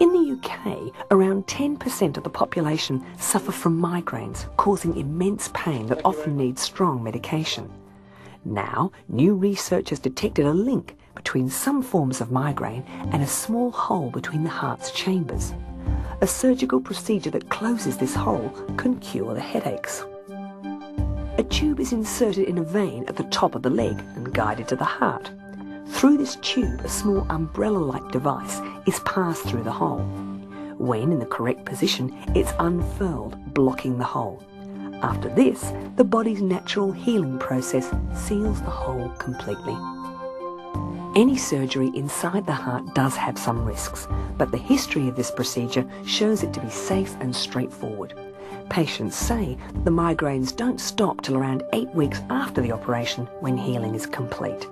In the UK, around 10% of the population suffer from migraines, causing immense pain that often needs strong medication. Now, new research has detected a link between some forms of migraine and a small hole between the heart's chambers. A surgical procedure that closes this hole can cure the headaches. A tube is inserted in a vein at the top of the leg and guided to the heart. Through this tube, a small umbrella-like device is passed through the hole. When in the correct position, it's unfurled, blocking the hole. After this, the body's natural healing process seals the hole completely. Any surgery inside the heart does have some risks, but the history of this procedure shows it to be safe and straightforward. Patients say the migraines don't stop till around eight weeks after the operation when healing is complete.